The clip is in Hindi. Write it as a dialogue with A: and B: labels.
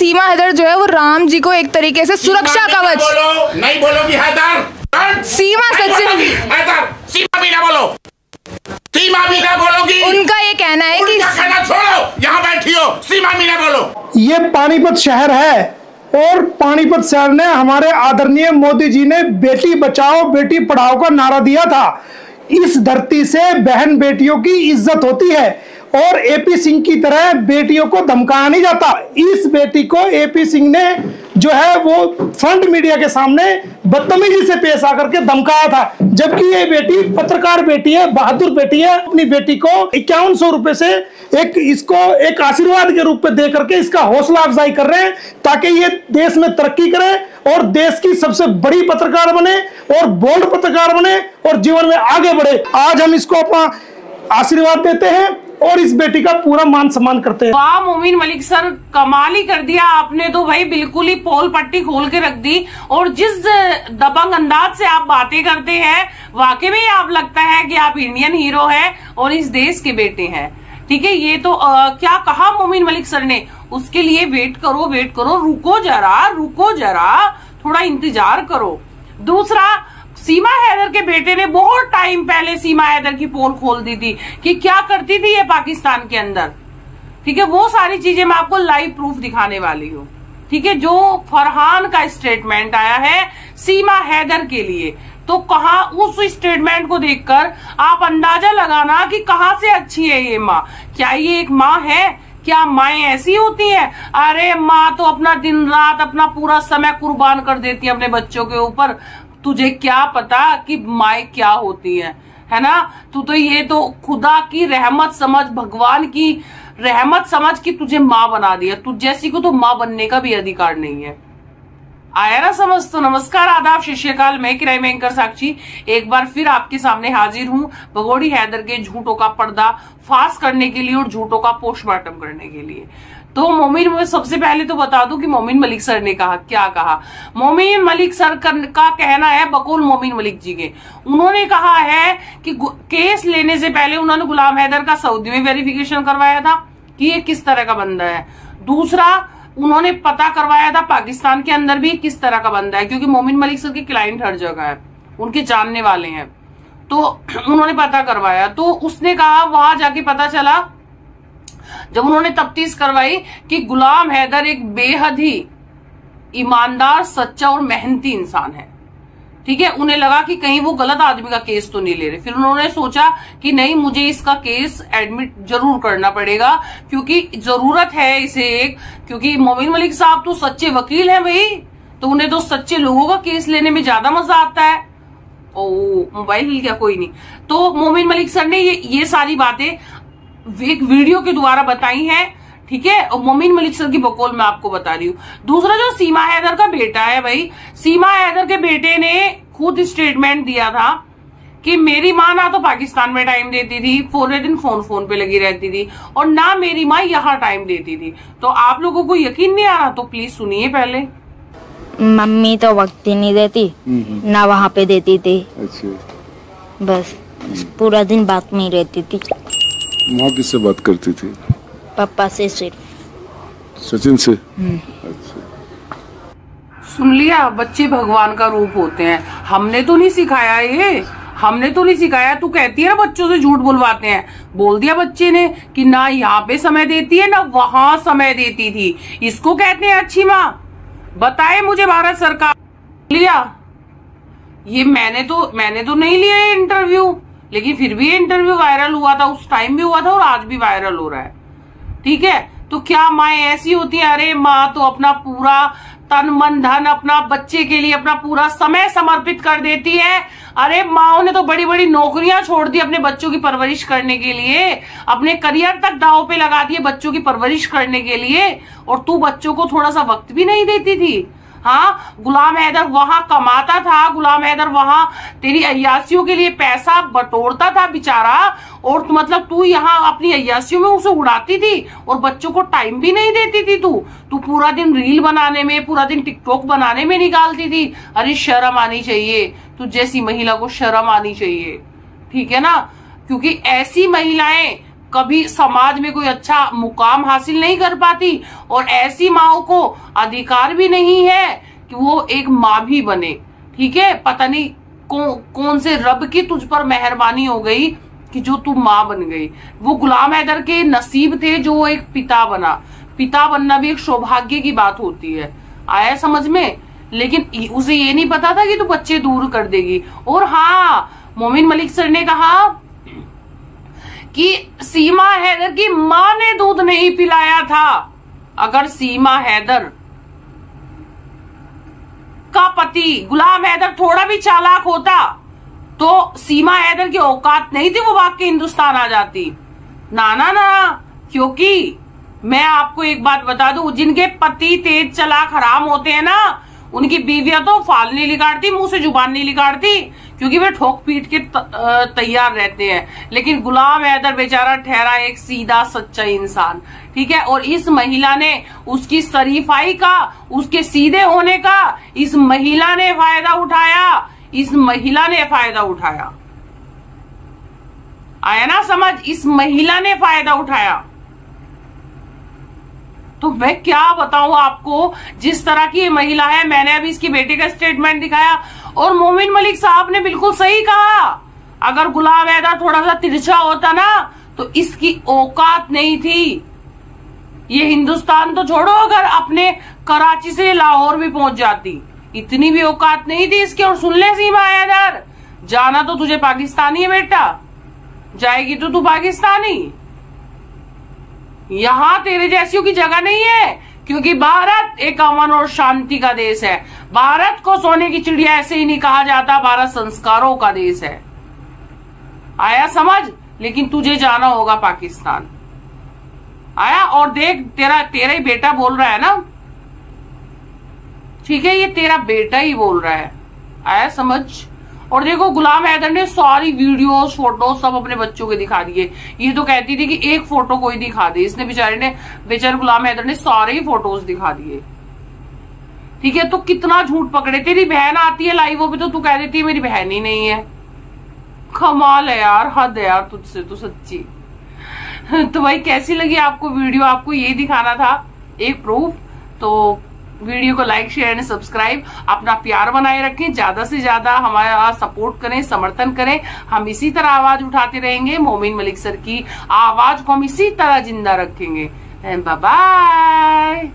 A: सीमा हैदर जो है वो राम जी को एक तरीके से सुरक्षा कवच।
B: बोलो, नहीं बोलोगी हैदर। हाँ?
A: सीमा सचिन।
B: हैदर। सीमा भी ना बोलो। सीमा मीना बोलोगी।
A: उनका ये कहना है कि
B: छोड़ो। यहाँ बैठी हो सीमा मीना बोलो।
C: ये पानीपत शहर है और पानीपत शहर ने हमारे आदरणीय मोदी जी ने बेटी बचाओ बेटी पढ़ाओ का नारा दिया था। इस धरती से बहन बेटियों की इज़्ज़त होती है। और एपी सिंह की तरह बेटियों को धमकाया नहीं जाता। इस बेटी को एपी सिंह ने जो है वो फ्रंट मीडिया के सामने बदतमीजी से पेश आकर के धमकाया था। जबकि ये बेटी पत्रकार बेटी है, बहादुर बेटी है। अपनी बेटी को इक्यावन सौ रुपए से एक इसको एक आशीर्वाद के रूप में दे करके इसका हौसला अफजाई कर रहे हैं, ताकि ये देश में तरक्की करे और देश की सबसे बड़ी पत्रकार बने और बोल्ड पत्रकार बने और जीवन में आगे बढ़े। आज हम इसको अपना आशीर्वाद देते हैं।
D: वाह मोमिन मलिक सर कमाल ही कर दिया आपने तो भाई बिल्कुल ही पोल पट्टी खोल के रख दी। और जिस दबंग अंदाज से आप बातें करते हैं वाकई में आप लगता है कि आप इंडियन हीरो हैं और इस देश के बेटे हैं। ठीक है ये तो आ, क्या कहा मोमिन मलिक सर ने? उसके लिए वेट करो वेट करो रुको जरा रुको जरा थोड़ा इंतज़ार करो। दूसरा सीमा हैदर के बेटे ने बहुत टाइम पहले सीमा हैदर की पोल खोल दी थी कि क्या करती थी ये पाकिस्तान के अंदर? ठीक है, वो सारी चीज़ें मैं आपको लाइव प्रूफ दिखाने वाली हूँ। ठीक है, जो फरहान का स्टेटमेंट आया है सीमा हैदर के लिए तो कहा, उस स्टेटमेंट को देखकर आप अंदाज़ा लगाना कि कहाँ से अच्छी है ये माँ? क्या ये एक माँ है? क्या माए ऐसी होती हैं? अरे माँ तो अपना दिन रात अपना पूरा समय कुर्बान कर देती है अपने बच्चों के ऊपर। तुझे क्या पता कि माए क्या होती है है ना? तू तो ये तो खुदा की रहमत समझ, भगवान की रहमत समझ कि तुझे माँ बना दिया तू जैसी को तो माँ बनने का भी अधिकार नहीं है। आया ना समझ तो नमस्कार, आदाब, शिष्यकाल, मैं किराए में एंकर साक्षी। एक बार फिर आपके सामने हाजिर हूँ भगोड़ी हैदर के झूठों का पर्दा फास करने के लिए और झूठों का पोस्टमार्टम करने के लिए। तो मोमिन, सबसे पहले तो बता दूँ कि मोमिन मलिक सर ने कहा, क्या कहा? मोमिन मलिक सर का कहना है, बकुल मोमिन मलिक जी के। उन्होंने कहा है कि केस लेने से पहले उन्होंने गुलाम हैदर का सऊदी में वेरिफिकेशन करवाया था कि ये किस तरह का बंदा है। दूसरा, उन्होंने पता करवाया था पाकिस्तान के अंदर भी किस तरह का बंदा है, क्योंकि मोमिन मलिक सर के क्लाइंट हर जगह है, उनके जानने वाले हैं। तो उन्होंने पता करवाया। तो उसने कहा, वहाँ जाके पता चला जब उन्होंने तफ्तीश करवाई कि गुलाम हैदर एक बेहद ही ईमानदार, सच्चा और मेहनती इंसान है। ठीक है? उन्हें लगा कि कहीं वो गलत आदमी का केस तो नहीं ले रहे। फिर उन्होंने सोचा कि नहीं, मुझे इसका केस एडमिट ज़रूर करना पड़ेगा, क्योंकि ज़रूरत है इसे एक, क्योंकि मोमिन मलिक साहब तो सच्चे वकील हैं भाई। तो उन्हें तो सच्चे लोगों का केस लेने में ज़्यादा मज़ा आता है। ओ, मोबाइल हिल गया, कोई नहीं। तो मोमिन मलिक सर ने ये ये सारी बातें एक वीडियो के द्वारा बताई है ठीक है? और मोमिन मलिक सर की बकौल मैं आपको बता रही हूँ। दूसरा जो सीमा हैदर का बेटा है भाई सीमा हैदर के बेटे ने खुद स्टेटमेंट दिया था कि मेरी माँ ना तो पाकिस्तान में टाइम देती थी पूरे दिन फ़ोन फ़ोन पे लगी रहती थी और ना मेरी माँ यहाँ टाइम देती थी। तो आप लोगों को यकीन नहीं आ रहा? तो प्लीज़ सुनिए पहले।
E: मम्मी तो वक्त ही नहीं देती ना वहाँ पे देती थी।
F: अच्छा।
E: बस पूरा दिन बात में ही रहती थी।
F: वहाँ किससे बात करती थी?
E: पापा से सिर्फ़।
F: सचिन से?
E: अच्छा।
D: सुन लिया बच्चे भगवान का रूप होते हैं। हमने तो नहीं सिखाया ये। हमने तो नहीं सिखाया। तू कहती है ना बच्चों से झूठ बुलवाते हैं। बोल दिया बच्चे ने कि ना यहाँ पे समय देती है ना वहाँ समय देती थी। इसको कहते हैं अच्छी माँ। बताए मुझे भारत सरकार। लिया। ये मैंने तो मैंने तो नहीं लिया ये इंटरव्यू लेकिन फिर भी इंटरव्यू वायरल हुआ था, उस टाइम भी हुआ था और आज भी वायरल हो रहा है। ठीक है? तो क्या माए ऐसी होती है? अरे माँ तो अपना पूरा तन, मन, धन, अपना बच्चे के लिए अपना पूरा समय समर्पित कर देती है। अरे माओ ने तो बड़ी बड़ी नौकरियाँ छोड़ दी अपने बच्चों की परवरिश करने के लिए। अपने करियर तक दाव पे लगा दिए बच्चों की परवरिश करने के लिए। और तू बच्चों को थोड़ा सा वक्त भी नहीं देती थी। हाँ गुलाम हैदर वहाँ कमाता था गुलाम हैदर वहाँ तेरी अयासियों के लिए पैसा बटोरता था बेचारा। और तु, मतलब तू यहाँ अपनी अयासियों में उसे उड़ाती थी और बच्चों को टाइम भी नहीं देती थी तू। तू पूरा दिन रील बनाने में पूरा दिन टिकटॉक बनाने में निकालती थी। अरे शर्म आनी चाहिए तू जैसी महिला को शर्म आनी चाहिए। ठीक है ना? क्योंकि ऐसी महिलाएँ कभी समाज में कोई अच्छा मुकाम हासिल नहीं कर पाती और ऐसी माओ को अधिकार भी नहीं है कि वो एक माँ भी बने। ठीक है? पता नहीं कौन से रब की तुझ पर मेहरबानी हो गई कि जो तू माँ बन गई। वो गुलाम हैदर के नसीब थे जो वो एक पिता बना। पिता बनना भी एक सौभाग्य की बात होती है। आया समझ में? लेकिन उसे ये नहीं पता था कि तू बच्चे दूर कर देगी। और हाँ मोमिन मलिक सर ने कहा कि सीमा हैदर की माँ ने दूध नहीं पिलाया था। अगर सीमा हैदर का पति गुलाम हैदर थोड़ा भी चालाक होता तो सीमा हैदर की औकात नहीं थी वो भाग के हिंदुस्तान आ जाती। ना ना ना, क्योंकि मैं आपको एक बात बता दू, जिनके पति तेज चलाक हराम होते हैं ना, उनकी बीवियाँ तो फाल नहीं लिगाड़ती, मुँह से ज़ुबान नहीं लिगाड़ती। क्योंकि वे ठोक पीट के तैयार रहते हैं। लेकिन गुलाम हैदर बेचारा ठहरा एक सीधा, सच्चा इंसान, ठीक है? और इस महिला ने उसकी शरीफाई का, उसके सीधे होने का, इस महिला ने फ़ायदा उठाया। इस महिला ने फ़ायदा उठाया। आया ना समझ? इस महिला ने फ़ायदा उठाया। तो मैं क्या बताऊँ आपको? जिस तरह की महिला है, मैंने अभी इसकी बेटी का स्टेटमेंट दिखाया। और मोमिन मलिक साहब ने बिल्कुल सही कहा। अगर गुलाब हैदर थोड़ा सा तिरछा होता ना तो इसकी औकात नहीं थी। ये हिंदुस्तान तो छोड़ो, अगर अपने कराची से लाहौर भी पहुँच जाती। इतनी भी औकात नहीं थी इसकी, और सुन ले सीमा हैदर, जाना तो तुझे पाकिस्तानी है बेटा। जाएगी तो तू पाकिस्तानी। यहाँ तेरे जैसियों की जगह नहीं है। क्योंकि भारत एक अमन और शांति का देश है। भारत को सोने की चिड़िया ऐसे ही नहीं कहा जाता, भारत संस्कारों का देश है। आया समझ? लेकिन तुझे जाना होगा पाकिस्तान। आया? और देख, तेरा तेरा ही बेटा बोल रहा है ना? ठीक है, ये तेरा बेटा ही बोल रहा है। आया समझ? और देखो, गुलाम हैदर ने सारी वीडियोस फ़ोटो सब अपने बच्चों के दिखा दिए। ये तो कहती थी कि एक फ़ोटो कोई दिखा दे। इसने बेचारे ने, बेचारे गुलाम हैदर ने सारे ही फ़ोटोज़ दिखा दिए। ठीक है तो कितना झूठ पकड़े? तेरी बहन आती है लाइव पे तो तू कह देती है, मेरी बहन ही नहीं है। कमाल है यार, हद है यार तुझसे तो सच्ची। तो भाई, कैसी लगी आपको वीडियो? आपको ये दिखाना था, एक प्रूफ तो वीडियो को लाइक, शेयर एंड सब्सक्राइब। अपना प्यार बनाए रखें, ज़्यादा से ज़्यादा हमारा सपोर्ट करें, समर्थन करें। हम इसी तरह आवाज़ उठाते रहेंगे, मोमिन मलिक सर की आवाज़ को हम इसी तरह ज़िंदा रखेंगे। बाय